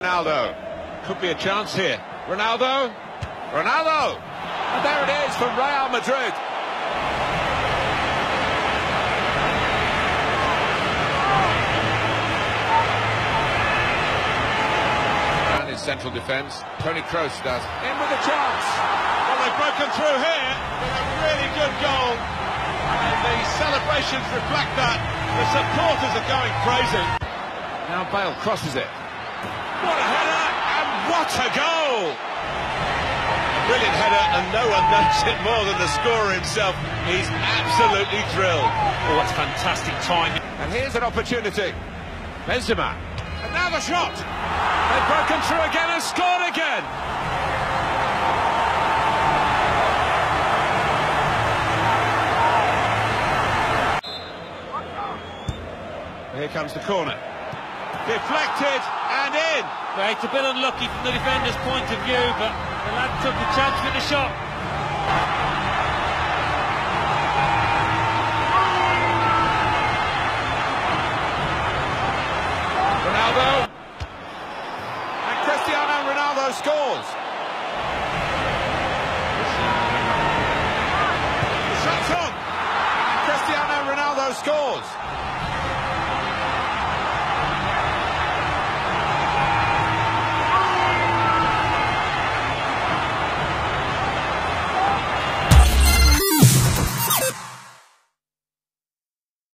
Ronaldo. Could be a chance here. Ronaldo. Ronaldo. And there it is for Real Madrid. And his central defence. Tony Kroos does. In with a chance. Well, they've broken through here with a really good goal. And the celebrations reflect that. The supporters are going crazy. Now Bale crosses it. What a header and what a goal! Brilliant header and no one knows it more than the scorer himself. He's absolutely thrilled. Oh, that's fantastic timing. And here's an opportunity. Benzema. And now the shot. They've broken through again and scored again. Here comes the corner deflected and in. Right, a bit unlucky from the defender's point of view, but the lad took the chance with the shot. Ronaldo. And Cristiano Ronaldo scores. Shots on. And Cristiano Ronaldo scores.